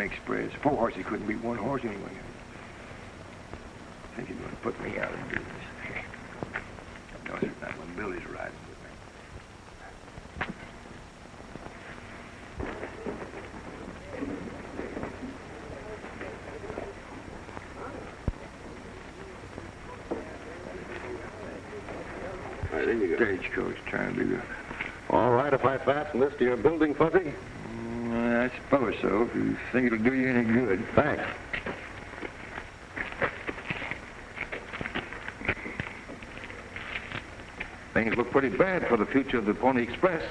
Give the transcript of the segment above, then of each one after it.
Pony Express. Four horses couldn't beat one horse anyway. I think he's going to put me out of business. no, sir, not when Billy's riding with me. Right, there you go. Stagecoach trying to do the... All right, if I fasten this to your building, Fuzzy? Suppose so, if you think it'll do you any good. Thanks. Things look pretty bad for the future of the Pony Express.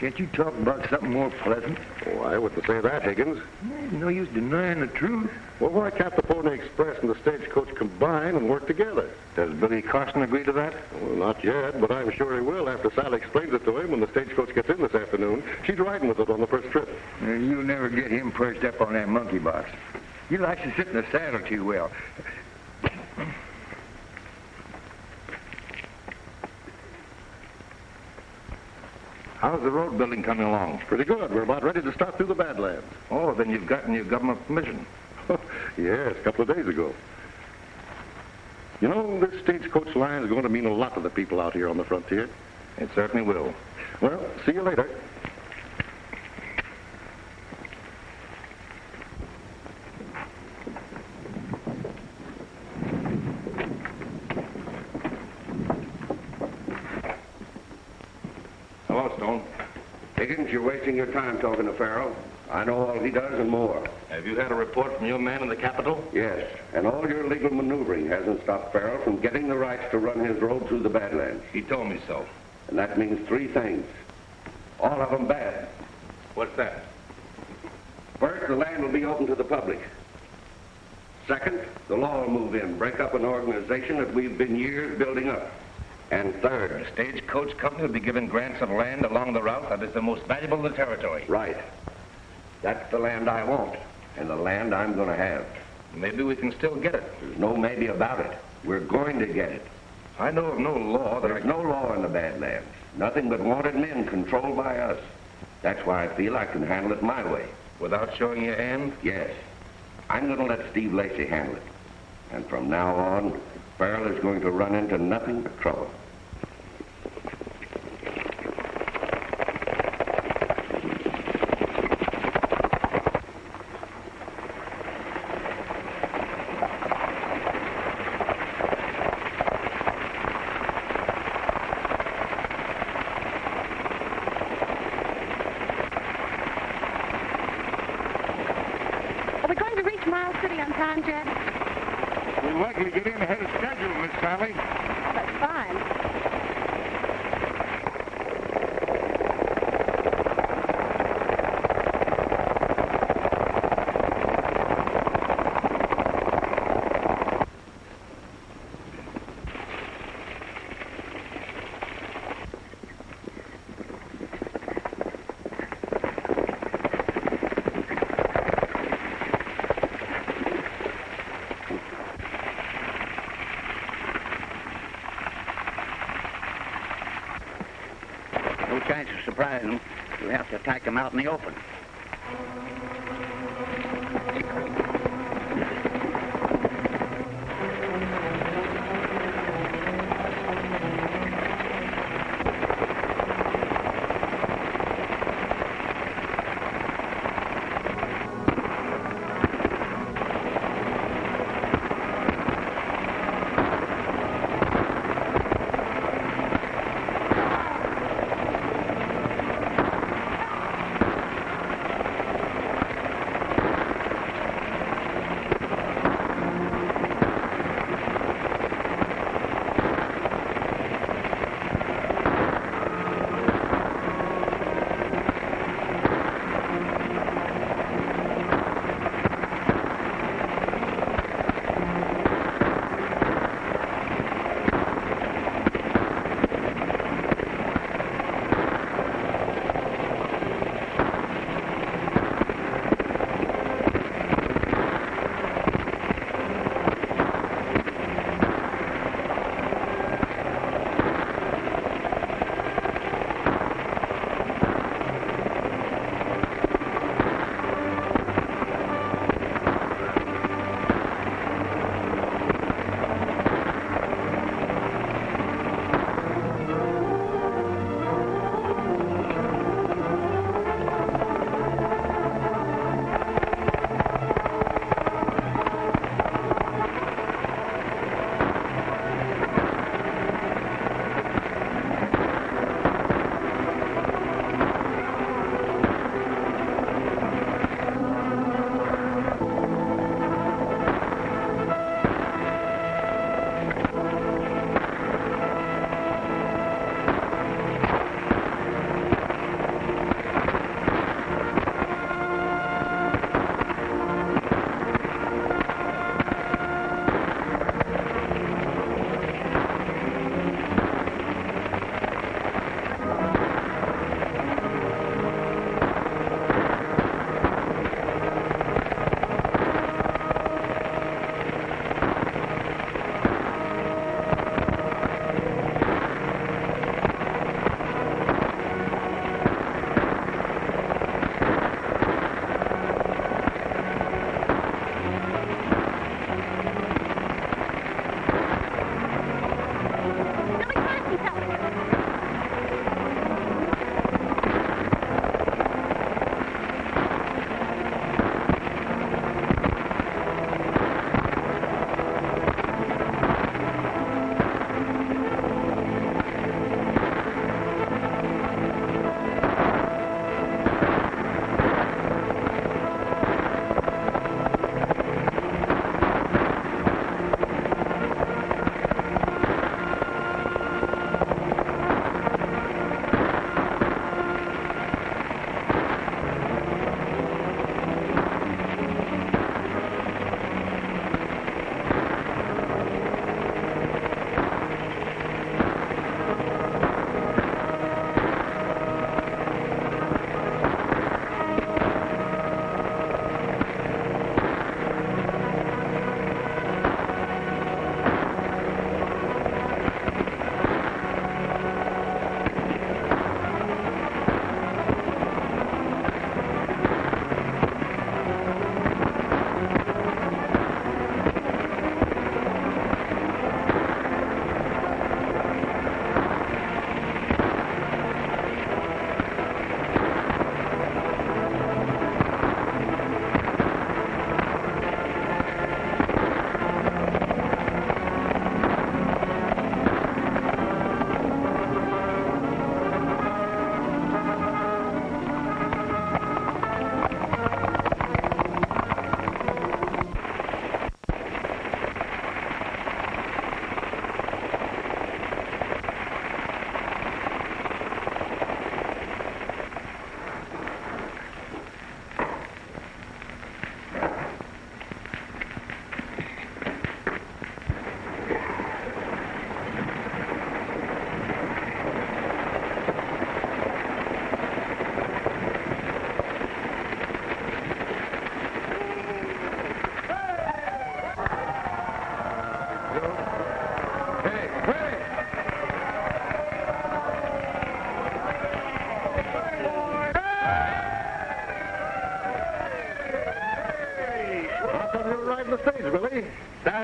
Can't you talk about something more pleasant? Oh, I wouldn't say that, Higgins. There's no use denying the truth. Well, why can't the Pony Express and the Stagecoach combine and work together? Does Billy Carson agree to that? Well, not yet, but I'm sure he will after Sally explains it to him when the Stagecoach gets in this afternoon. She's riding with it on the first trip. You'll never get him perched up on that monkey box. He likes to sit in the saddle too well. How's the road building coming along? Pretty good. We're about ready to start through the Badlands. Oh, then you've gotten your government permission. yes, a couple of days ago. You know, this stagecoach line is going to mean a lot to the people out here on the frontier. It certainly will. Well, see you later. Higgins, you're wasting your time talking to Farrell. I know all he does and more. Have you had a report from your man in the capital? Yes, and all your legal maneuvering hasn't stopped Farrell from getting the rights to run his road through the Badlands. He told me so. And that means three things. All of them bad. What's that? First, the land will be open to the public. Second, the law will move in, break up an organization that we've been years building up. And third, The stagecoach company will be given grants of land along the route that is the most valuable in the territory. right. That's the land I want, and the land I'm going to have. Maybe we can still get it. There's no maybe about it. We're going to get it. I know of no law that I There's no law in the Badlands. Nothing but wanted men controlled by us. That's why I feel I can handle it my way. without showing your hand. Yes. I'm going to let Steve Lacey handle it. And from now on, Farrell is going to run into nothing but trouble. Are we going to reach Miles City on time, Jed? We'll likely get in ahead of schedule, Miss Sally. Oh, that's fine. No chance of surprising them. We'll have to attack them out in the open.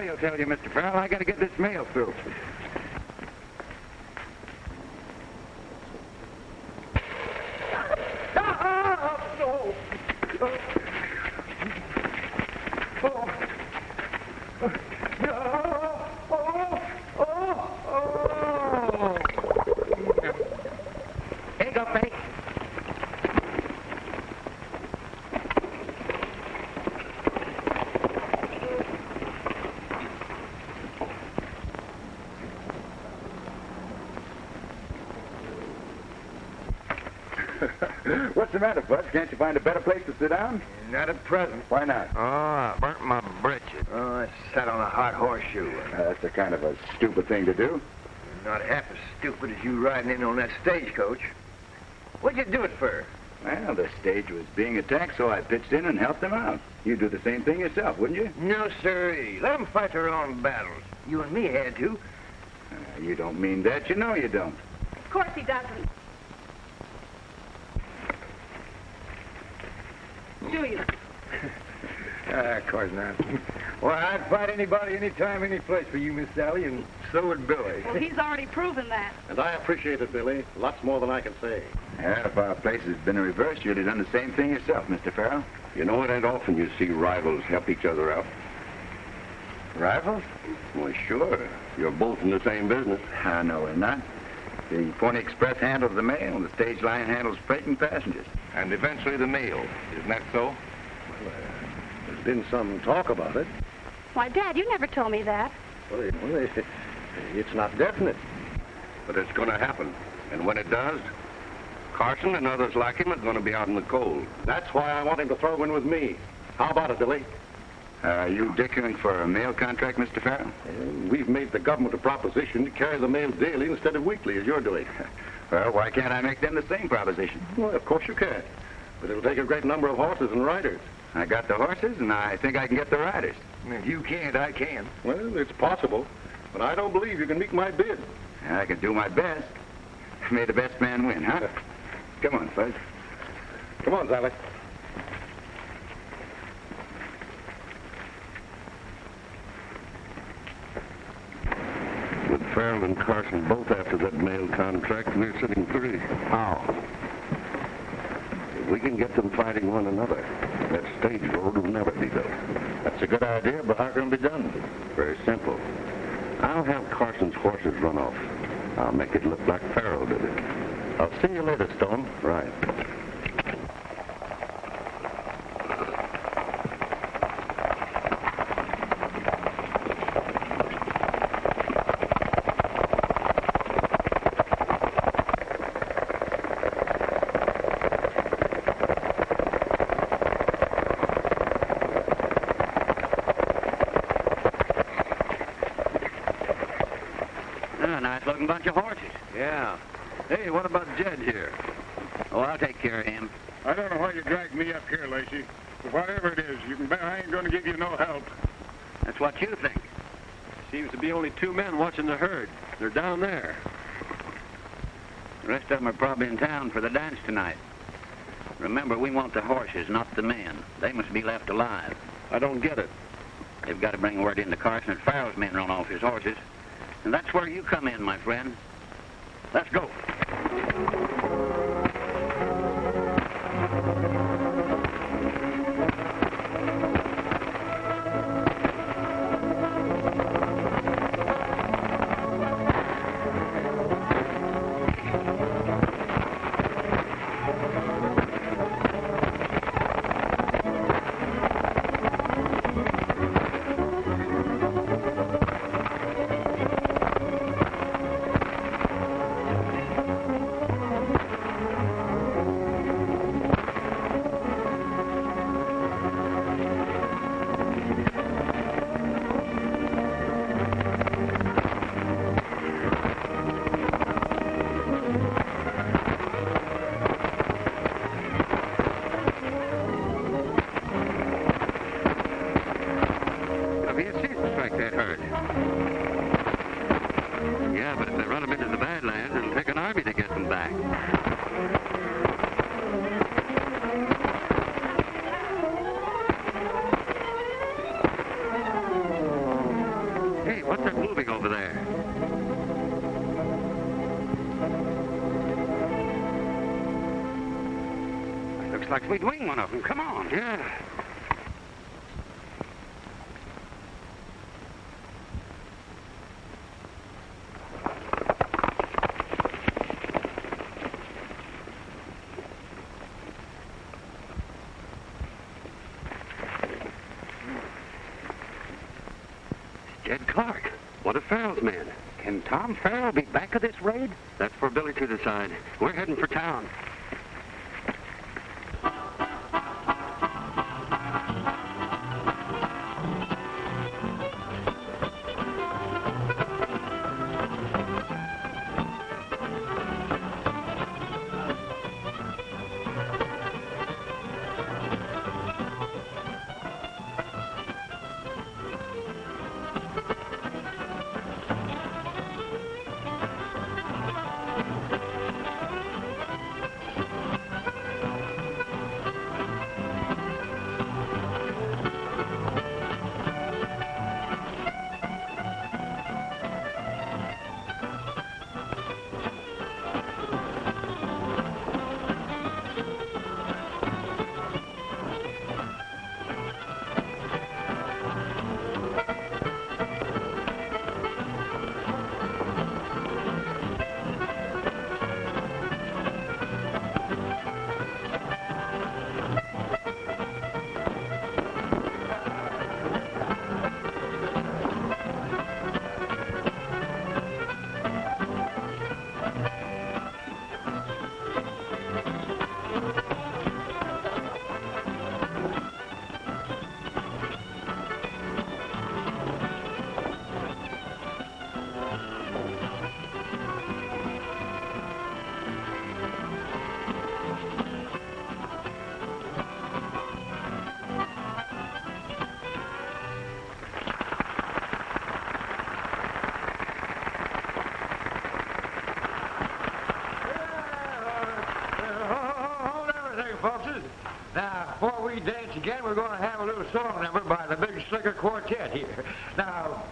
Will tell you, Mr. Farrell. I got to get this mail through. Here you go, Betty. What's the matter, Bud? Can't you find a better place to sit down? Not at present. Why not? Oh, I burnt my britches. Oh, I sat on a hot horseshoe. Uh, that's a kind of a stupid thing to do. Not half as stupid as you riding in on that stagecoach. What'd you do it for? Well, the stage was being attacked, so I pitched in and helped them out. You'd do the same thing yourself, wouldn't you? No, sirree. Let 'em fight their own battles. You and me had to. Uh, you don't mean that. You know you don't. Of course he doesn't. Do you? Ah, of course not. well, I'd fight anybody, anytime, any place for you, Miss Sally, and so would Billy. Well, he's already proven that. And I appreciate it, Billy. Lots more than I can say. Yeah, if our place had been reversed, you'd have done the same thing yourself, Mr. Farrell. You know, it ain't often you see rivals help each other out. Rivals? Well, sure. You're both in the same business. I know we're not. The Pony Express handles the mail, and the stage line handles freight and passengers. And eventually the mail. Isn't that so? Well, there's been some talk about it. Why, Dad, you never told me that. Well, it- well, it- it's not definite. But it's going to happen. And when it does, Carson and others like him are going to be out in the cold. That's why I want him to throw in with me. How about it, Billy? Uh, are you dickering for a mail contract, Mr. Farrell? Uh, we've made the government a proposition to carry the mail daily instead of weekly, as you're doing. Well, why can't I make them the same proposition? well, of course you can. But it'll take a great number of horses and riders. I got the horses, and I think I can get the riders. If you can't, I can. Well, it's possible. But I don't believe you can meet my bid. I can do my best. May the best man win, huh? Come on, Fuzz. Come on, Sally. With Farrell and Carson both after that mail contract, we're sitting pretty. How? If we can get them fighting one another, that stage road will never be built. That's a good idea, but how can it be done? Very simple. I'll have Carson's horses run off. I'll make it look like Farrell did it. I'll see you later, Stone. Right. Oh, nice looking bunch of horses. Yeah. Hey, what about Jed here? Oh, I'll take care of him. I don't know why you dragged me up here, Lacey. But whatever it is, you can bet I ain't going to give you no help. That's what you think. Seems to be only two men watching the herd. They're down there. The rest of them are probably in town for the dance tonight. Remember, we want the horses, not the men. They must be left alive. I don't get it. They've got to bring word into Carson that Farrell's men run off his horses. And that's where you come in, my friend. Let's go. Farrell's men. Can Tom Farrell be back of this raid? That's for Billy to decide. We're heading for town. again, we're going to have a little song number by the Big Slicker Quartet here. Now,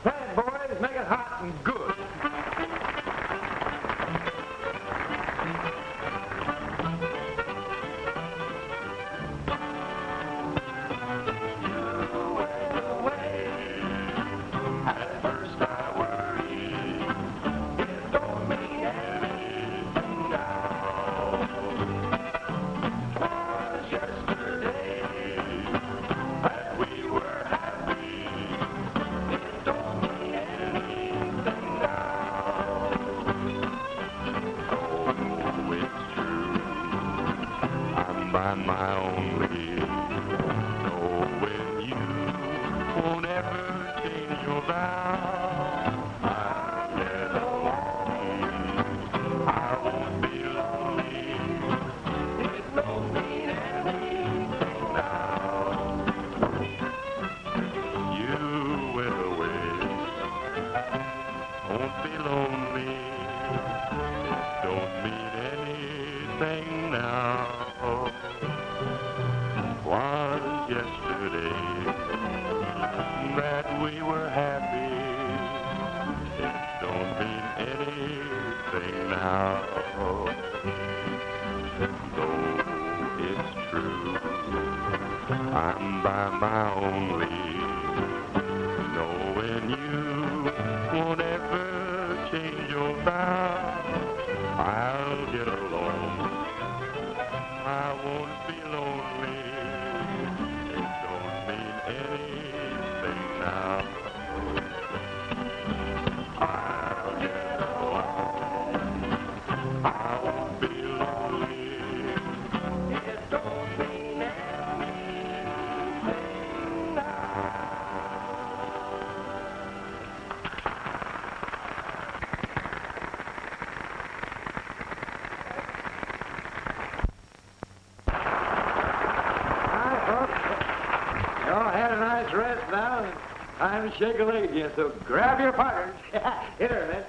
I'm a leg yeah, so grab your partners. Hit her, man.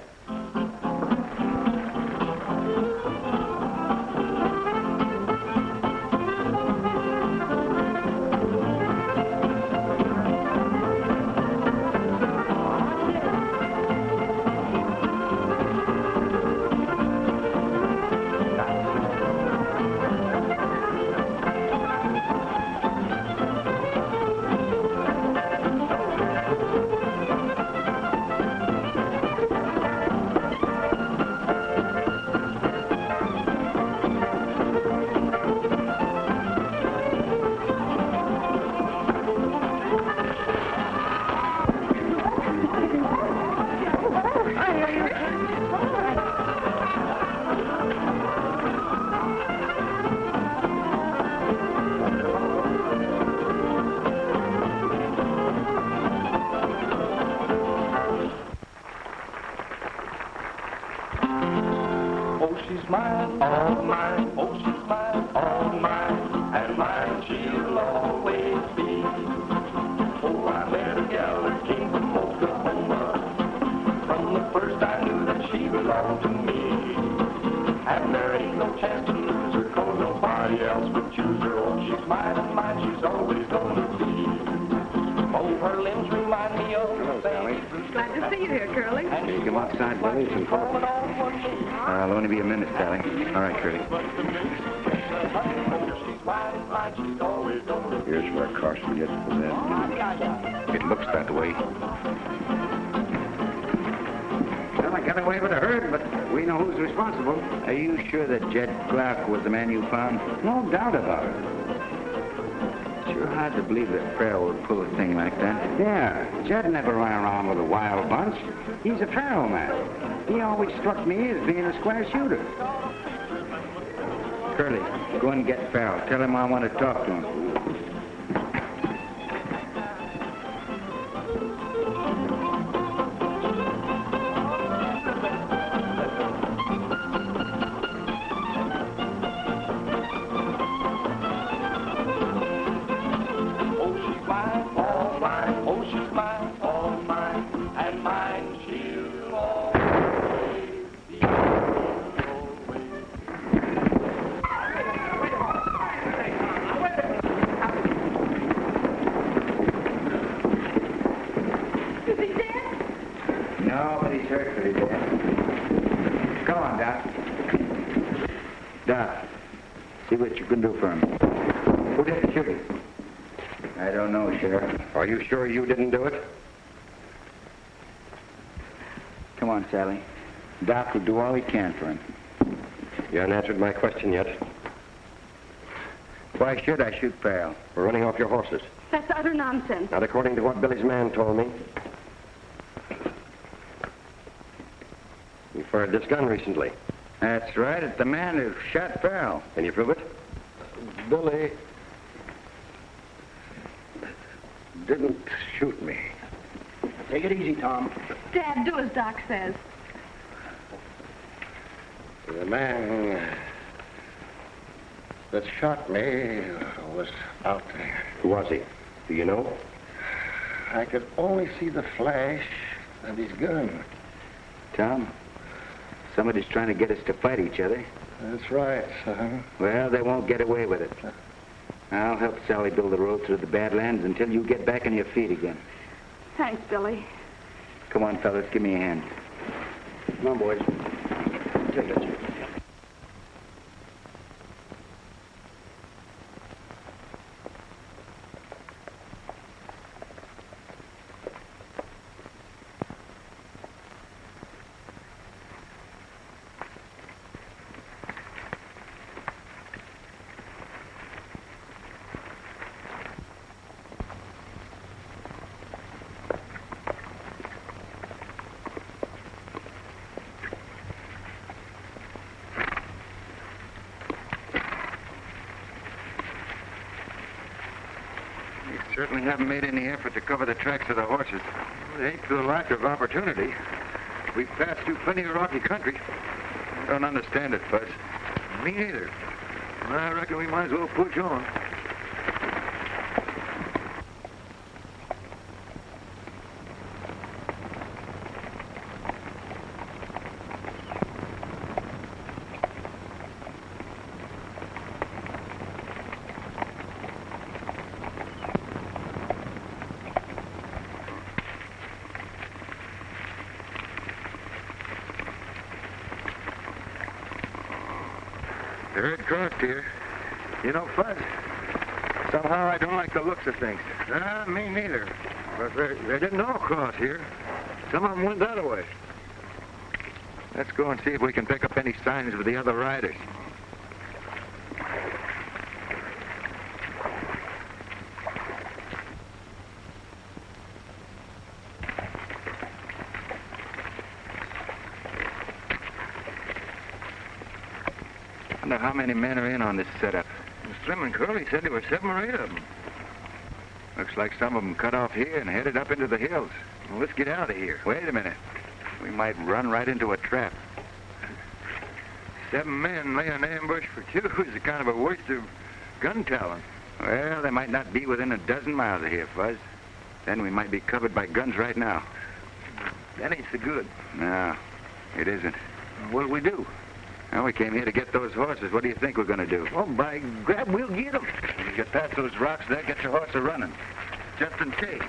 Only be a minute, Sally. All right, Curley. Here's where Carson gets the men. It looks that way. Well, I got away with a herd, but we know who's responsible. Are you sure that Jed Clark was the man you found? No doubt about it. Sure hard to believe that Farrell would pull a thing like that. Yeah, Jed never ran around with a wild bunch. He's a Farrell man. He always struck me as being a square shooter. Curley, go and get Farrell. Tell him I want to talk to him. Sheriff. Are you sure you didn't do it? Come on, Sally. Doc will do all he can for him. You haven't answered my question yet. Why should I shoot Farrell? We're running off your horses. That's utter nonsense. Not according to what Billy's man told me. You fired this gun recently. That's right. It's the man who shot Farrell. Can you prove it? Billy didn't shoot me. Take it easy, Tom. Dad, do as Doc says. The man that shot me was out there. Who was he? Do you know? I could only see the flash of his gun. Tom, somebody's trying to get us to fight each other. That's right, son. Well, they won't get away with it. I'll help Sally build the road through the Badlands until you get back on your feet again. Thanks, Billy. Come on, fellas, give me a hand. Come on, boys. Take it. We certainly haven't made any effort to cover the tracks of the horses. It ain't the lack of opportunity. We've passed through plenty of rocky country. Don't understand it, Fuzz. Me neither. I reckon we might as well push on. The herd crossed here. You know, Fuzz, somehow I don't like the looks of things. Ah, me neither. But they, they didn't all cross here. Some of them went that way. Let's go and see if we can pick up any signs of the other riders. wonder how many men are in on this setup. Slim and Curley said there were seven or eight of them. Looks like some of them cut off here and headed up into the hills. Well, let's get out of here. Wait a minute. We might run right into a trap. Seven men lay an ambush for two is a kind of a waste of gun talent. Well, they might not be within a dozen miles of here, Fuzz. Then we might be covered by guns right now. That ain't so good. No, it isn't. What'll we do? Well, we came here to get those horses. What do you think we're going to do? Oh, by grab, we'll get them. You get past those rocks there, get your horse a running. Just in case.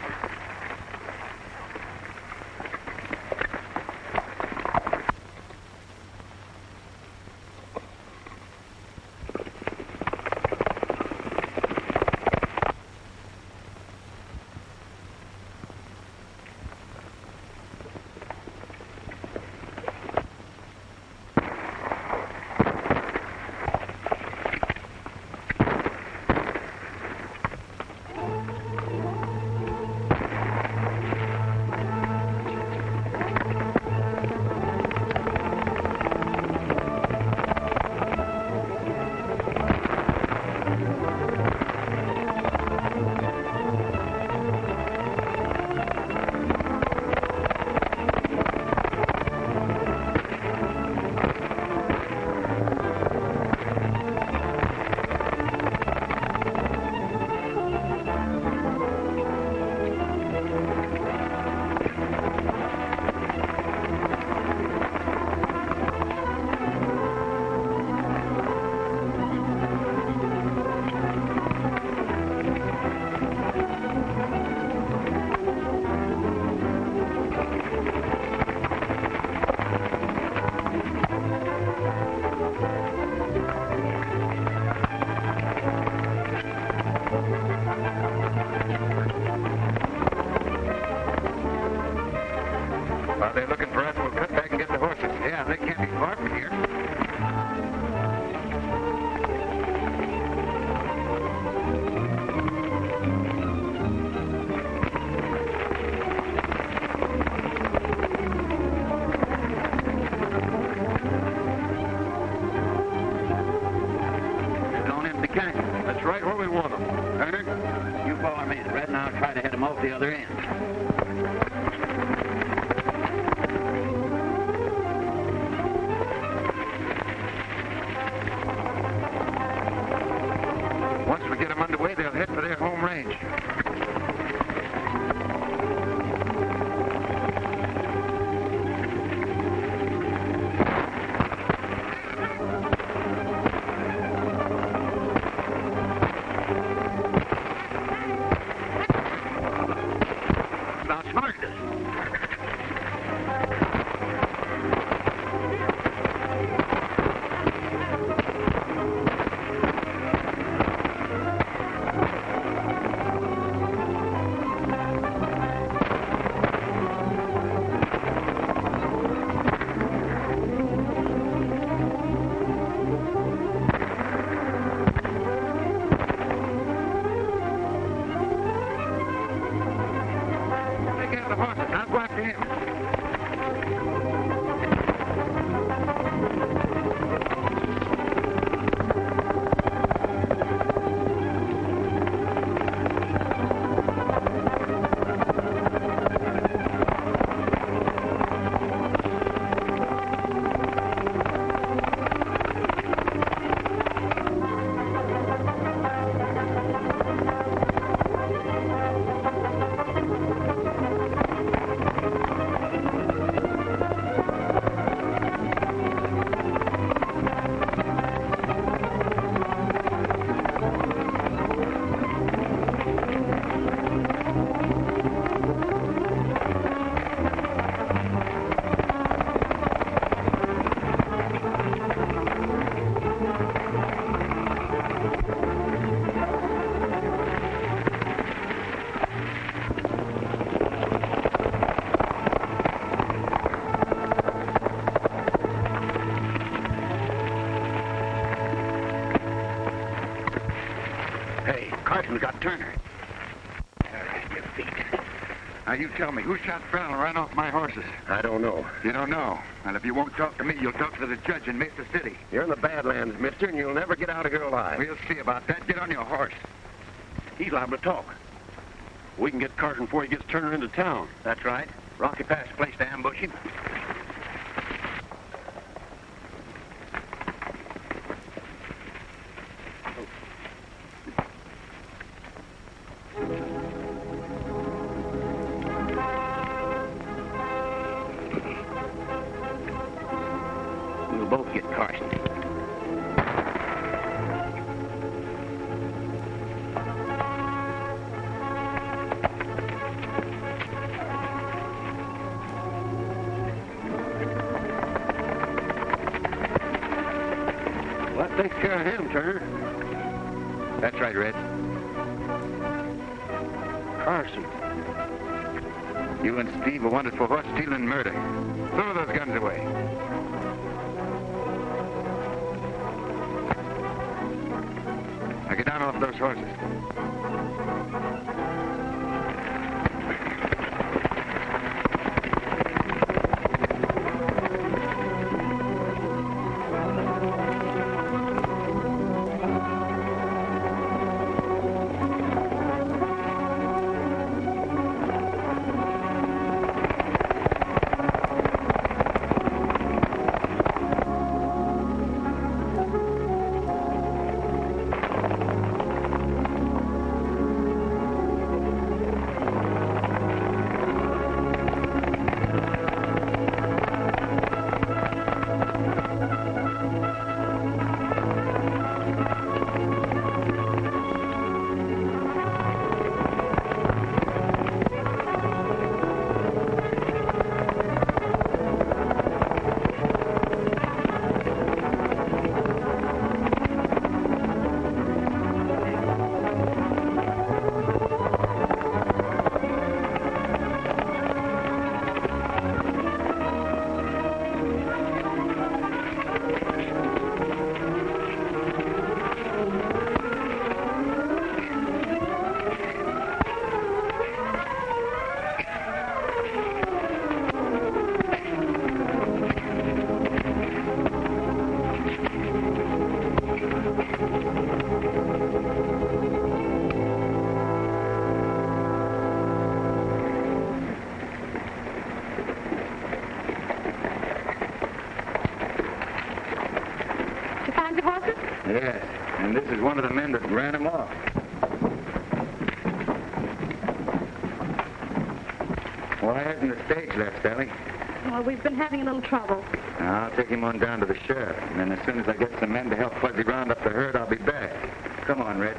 Carson's got Turner. There's your feet. Now, you tell me, who shot Farrell and ran off my horses? I don't know. You don't know. Well, if you won't talk to me, you'll talk to the judge in Mesa City. You're in the Badlands, mister, and you'll never get out of here alive. We'll see about that. Get on your horse. He's liable to talk. We can get Carson before he gets Turner into town. That's right. Rocky Pass place to ambush him. This is one of the men that ran him off. Why hasn't the stage left, Sally? Well, we've been having a little trouble. Now, I'll take him on down to the sheriff, and then as soon as I get some men to help Fuzzy round up the herd, I'll be back. Come on, Red.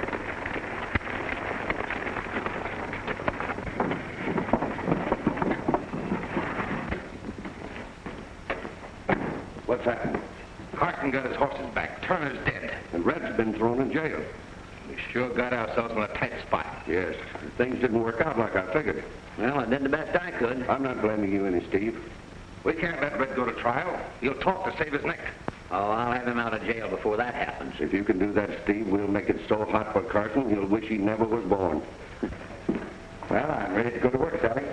What's happened? Carson got his horses back. Turner's dead. And Red's been thrown in jail. We sure got ourselves in a tight spot. Yes, things didn't work out like I figured. Well, I did the best I could. I'm not blaming you any, Steve. We can't let Red go to trial. He'll talk to save his neck. Oh, I'll have him out of jail before that happens. If you can do that, Steve, we'll make it so hot for Carson he'll wish he never was born. Well, I'm ready to go to work, Sally.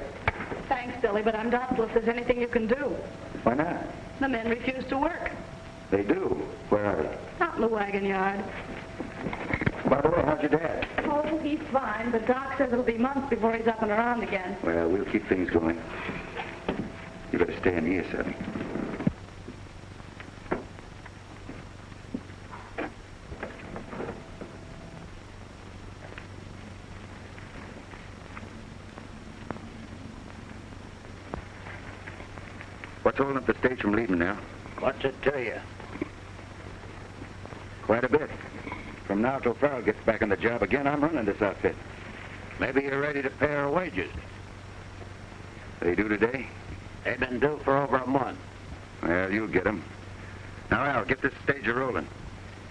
Thanks, Billy, but I'm doubtful if there's anything you can do. Why not? The men refuse to work. They do. Where are they? Out in the wagon yard. By the way, how's your dad? Oh, he's fine, but Doc says it'll be months before he's up and around again. Well, we'll keep things going. You better stay in here, Sally. What's holding up the stage from leaving now? What's it to you? Quite a bit. From now till Farrell gets back on the job again, I'm running this outfit. Maybe you're ready to pay our wages. They do today? They've been due for over a month. Well, you'll get 'em. Now, Al, get this stage a rolling.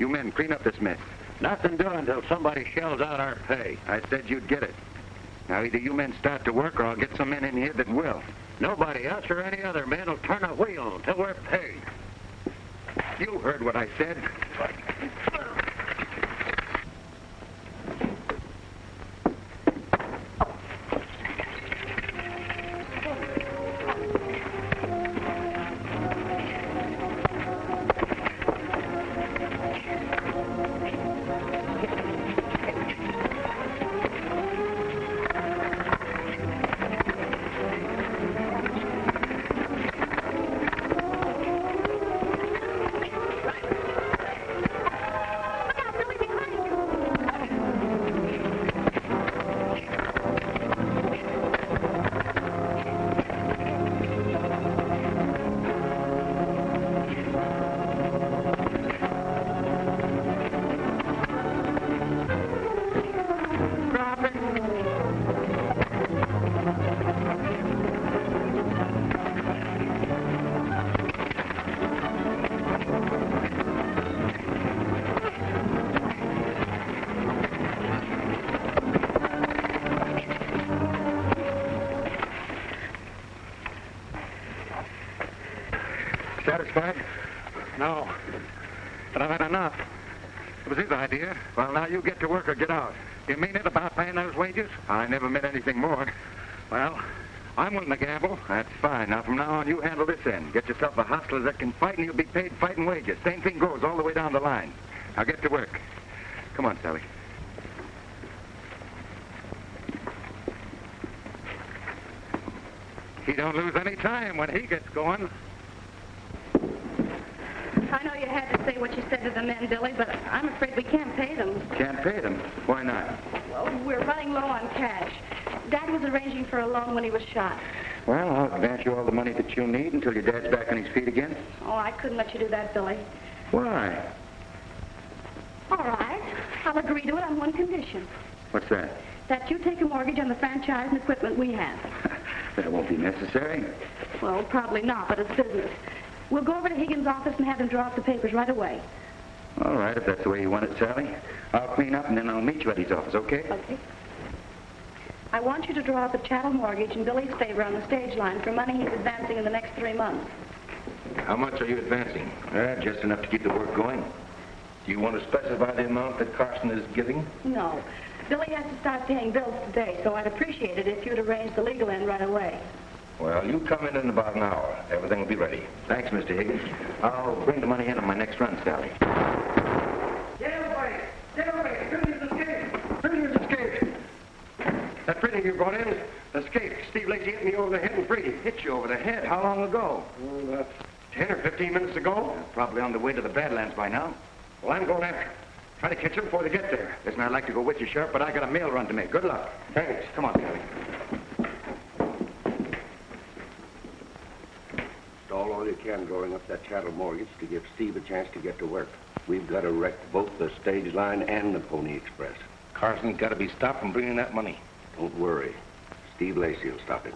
You men, clean up this mess. Nothing doing until somebody shells out our pay. I said you'd get it. Now, either you men start to work or I'll get some men in here that will. Nobody else or any other man will turn a wheel until we're paid. You heard what I said. Bud? No. But I've had enough. It was his idea. Well, now you get to work or get out. You mean it about paying those wages? I never meant anything more. Well, I'm willing to gamble. That's fine. Now, from now on, you handle this end. Get yourself a hustler that can fight, and you'll be paid fighting wages. Same thing goes all the way down the line. Now, get to work. Come on, Sally. He don't lose any time when he gets going. I know you had to say what you said to the men, Billy, but I'm afraid we can't pay them. Can't pay them. Why not? Well, we're running low on cash. Dad was arranging for a loan when he was shot. Well, I'll advance you all the money that you'll need until your dad's back on his feet again. Oh, I couldn't let you do that, Billy. Why? All right. I'll agree to it on one condition. What's that? That you take a mortgage on the franchise and equipment we have. That won't be necessary. Well, probably not, but it's business. We'll go over to Higgins' office and have him draw up the papers right away. All right, if that's the way you want it, Sally. I'll clean up and then I'll meet you at his office, okay? Okay. I want you to draw up a chattel mortgage in Billy's favor on the stage line for money he's advancing in the next three months. How much are you advancing? Uh, just enough to keep the work going. Do you want to specify the amount that Carson is giving? No. Billy has to start paying bills today, so I'd appreciate it if you'd arrange the legal end right away. Well, you come in in about an hour. Everything will be ready. Thanks, Mr. Higgins. I'll bring the money in on my next run, Sally. Get away! Get away! Prisoners escaped! Prisoners escaped! That prisoner you brought in escaped. Steve Lacey hit me over the head and freed him. Hit you over the head. How long ago? Oh, about 10 or 15 minutes ago. Probably on the way to the Badlands by now. Well, I'm going after him. Try to catch him before they get there. Listen, I'd like to go with you, Sheriff, but I got a mail run to make. Good luck. Thanks. Come on, Sally. All you can drawing up that chattel mortgage to give Steve a chance to get to work. We've got to wreck both the stage line and the Pony Express. Carson's got to be stopped from bringing that money. Don't worry. Steve Lacey will stop him.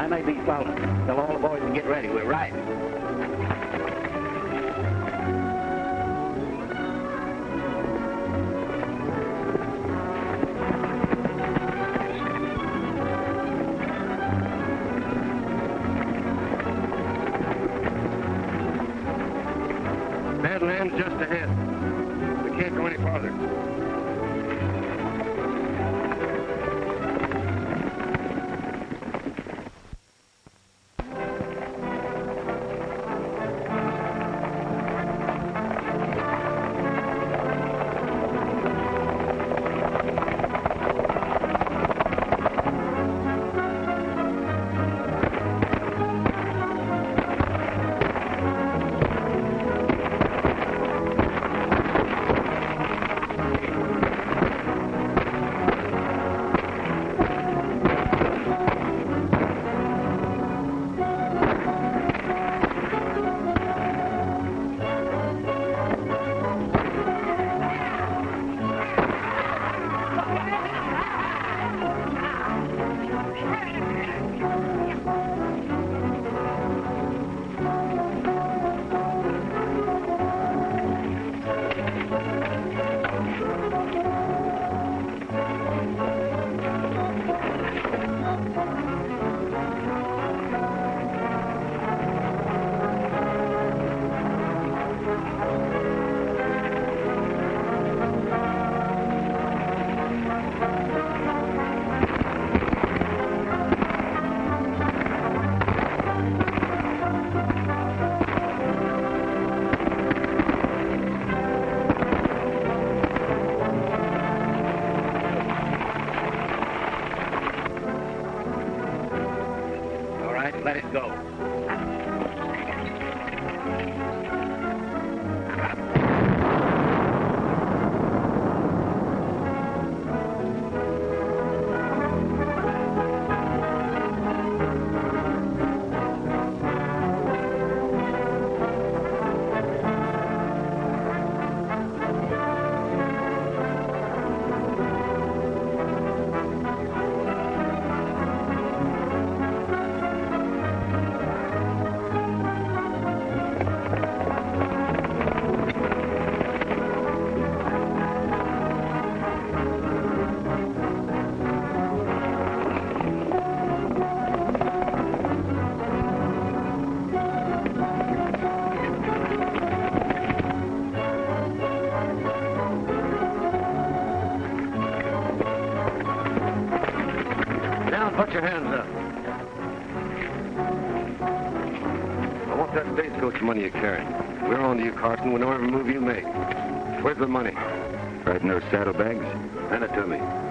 I may be following. Tell all the boys to get ready. We're riding. Your hands up. I want that stagecoach money you're carrying. We're on to you, Carson. We know every move you make. Where's the money? Right in those saddlebags? Hand it to me.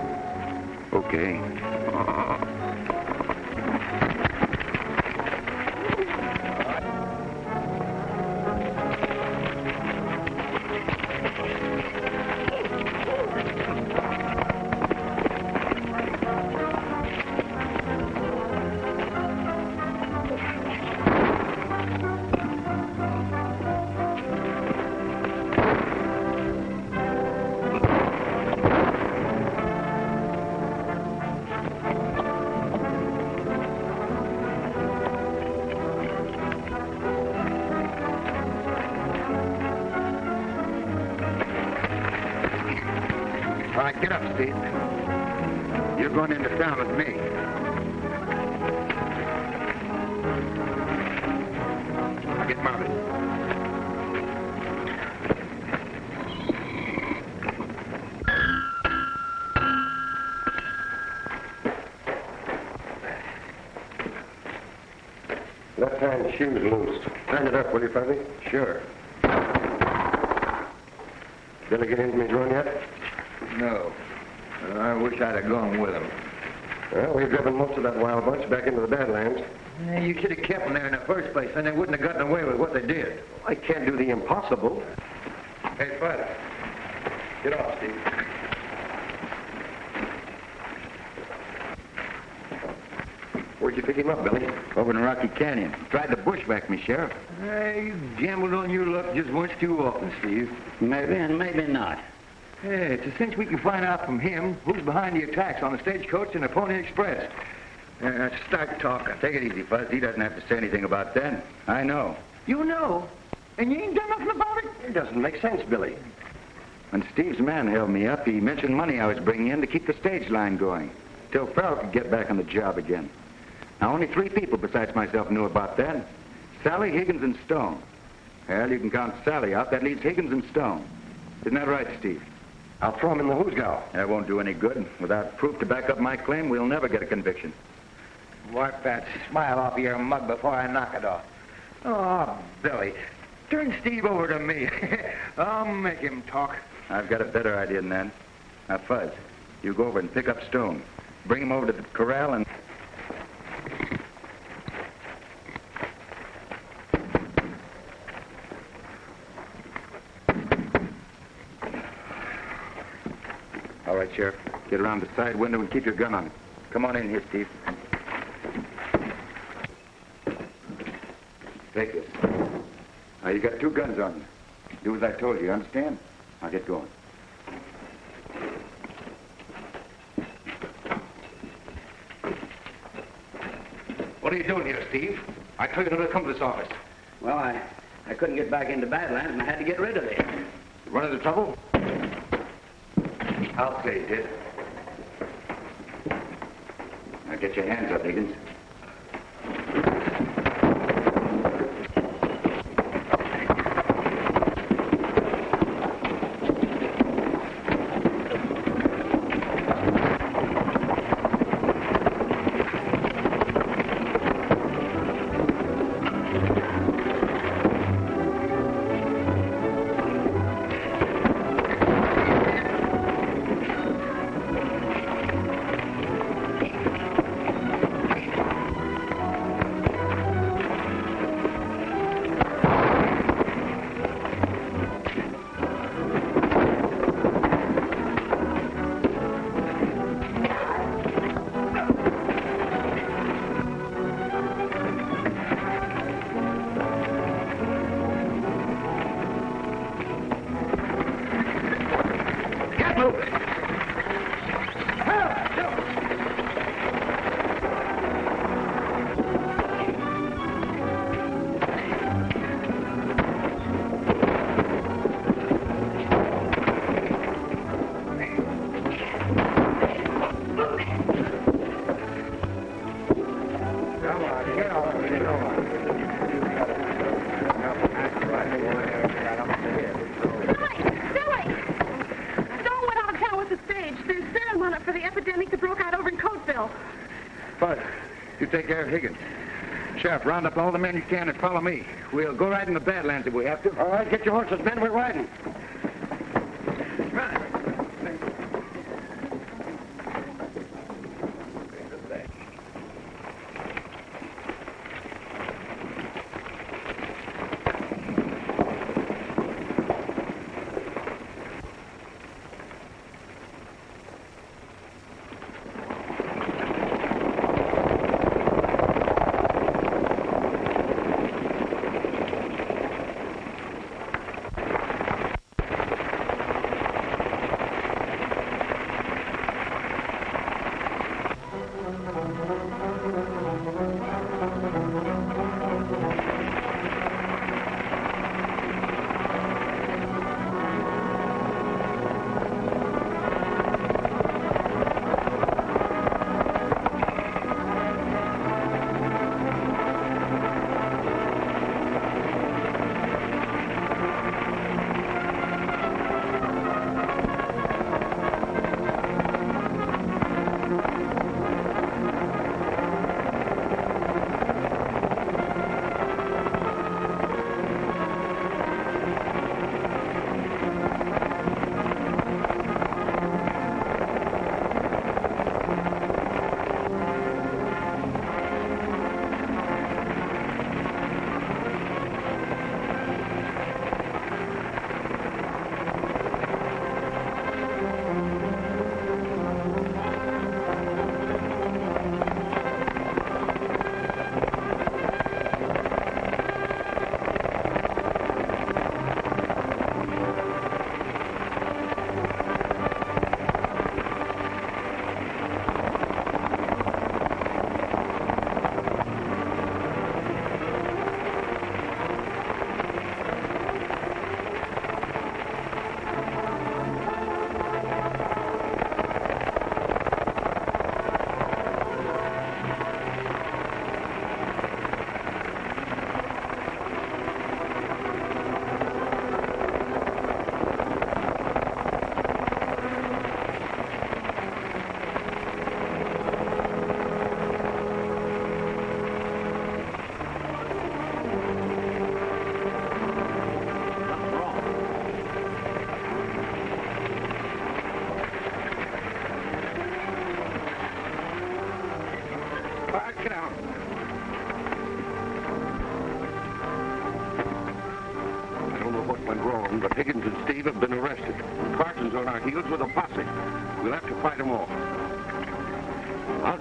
Steve. You're going into town with me. Now get mounted. Left hand shoe's loose. Hand it up, will you, Fuzzy? Sure. Billy get into his run yet? No. I wish I'd have gone with him. Well, we've driven most of that wild bunch back into the Badlands. Yeah, you should have kept them there in the first place, and they wouldn't have gotten away with what they did. I can't do the impossible. Hey, Bud. Get off, Steve. Where'd you pick him up, Billy? Over in Rocky Canyon. Tried to bushwhack me, Sheriff. Hey, you gambled on your luck just once too often, Steve. Maybe and maybe not. Hey, it's a cinch we can find out from him who's behind the attacks on the stagecoach and the Pony Express. Uh, start talking. Take it easy, Fuzz. He doesn't have to say anything about that. I know. You know, and you ain't done nothing about it? It doesn't make sense, Billy. When Steve's man held me up, he mentioned money I was bringing in to keep the stage line going, till Farrell could get back on the job again. Now, only three people besides myself knew about that. Sally, Higgins, and Stone. Well, you can count Sally out. That leaves Higgins and Stone. Isn't that right, Steve? I'll throw him in the hoosegow. That won't do any good. Without proof to back up my claim, we'll never get a conviction. Wipe that smile off your mug before I knock it off. Oh, Billy, turn Steve over to me. I'll make him talk. I've got a better idea than that. Now, Fuzz, you go over and pick up Stone. Bring him over to the corral and... All right, Sheriff. Get around the side window and keep your gun on it. Come on in here, Steve. Take this. Now, you got two guns on you. Do as I told you, you understand? Now, get going. What are you doing here, Steve? I told you not to come to this office. Well, I, I couldn't get back into Badlands, and I had to get rid of it. You run into trouble? I'll say, did. Now, get your hands up, Higgins. Take care of Higgins. Sheriff, round up all the men you can and follow me. We'll go right in the Badlands if we have to. All right, get your horses, men. We're riding.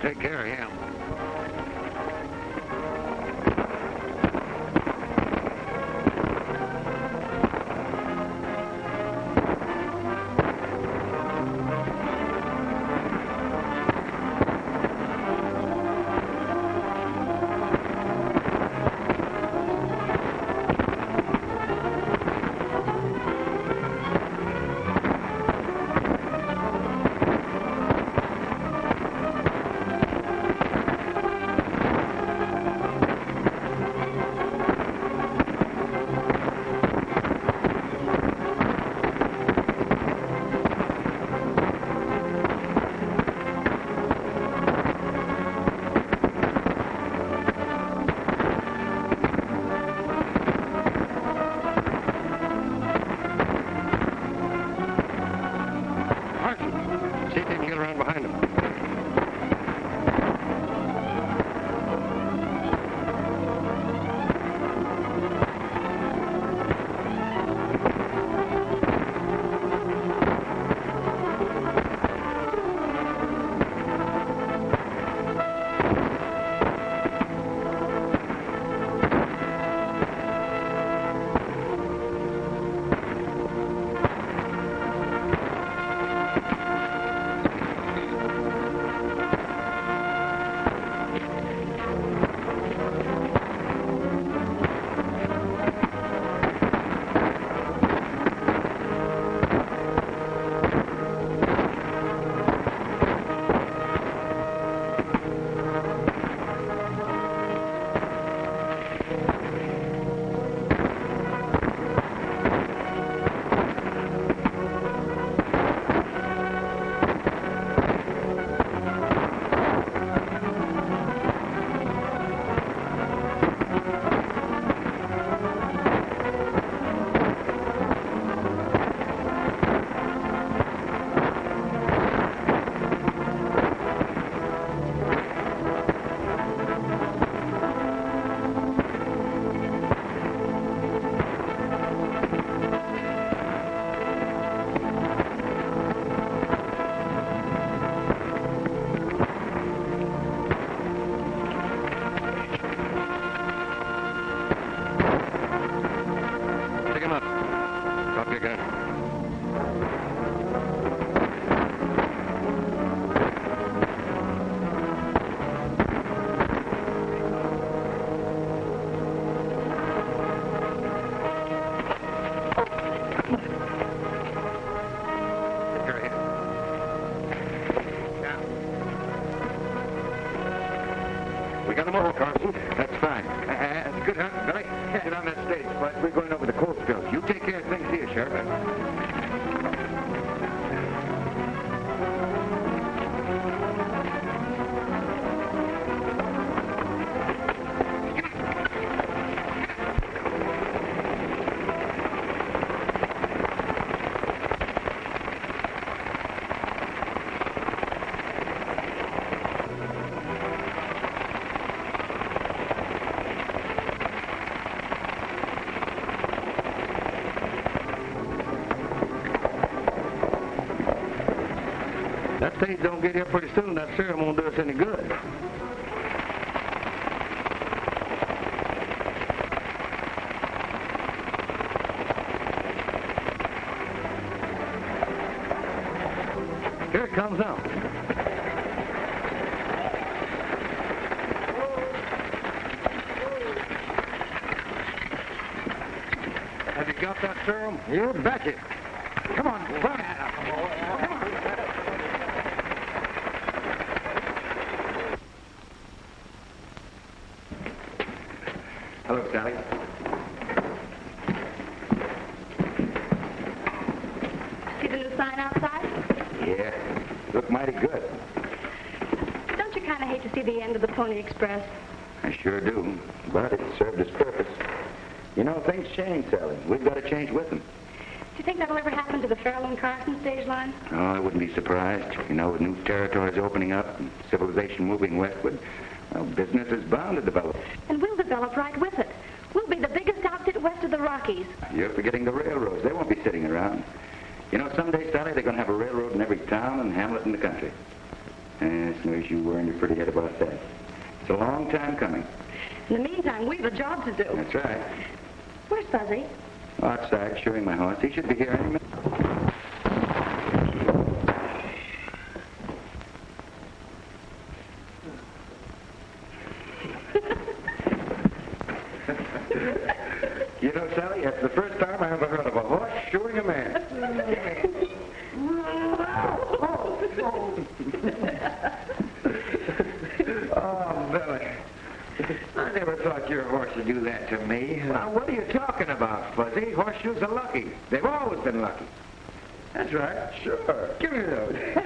Take care of him. Stage don't get here pretty soon. That serum won't do us any good. Here it comes now. Have you got that serum? You betcha. Come on, run. Come on. Hello, Sally. See the new sign outside? Yeah, look mighty good. Don't you kind of hate to see the end of the Pony Express? I sure do, but it served its purpose. You know, things change, Sally. We've got to change with them. Do you think that'll ever happen to the Farrell and Carson stage line? Oh, I wouldn't be surprised. You know, with new territories opening up and civilization moving westward, well, business is bound to develop. And we'll develop right with it. We'll be the biggest outfit west of the Rockies. You're forgetting the railroads. They won't be sitting around. You know, someday, Sally, they're going to have a railroad in every town and hamlet in the country. Eh, it's no use you worrying your pretty head about that. It's a long time coming. In the meantime, we've a job to do. That's right. Where's Fuzzy? Outside, shoeing my horse. He should be here any minute. you know, Sally, that's the first time I ever heard of a horse shoeing a man. Oh, Billy. I never thought your horse would do that to me. Now, what are you talking about, Fuzzy? Horseshoes are lucky. They've always been lucky. That's right. Sure.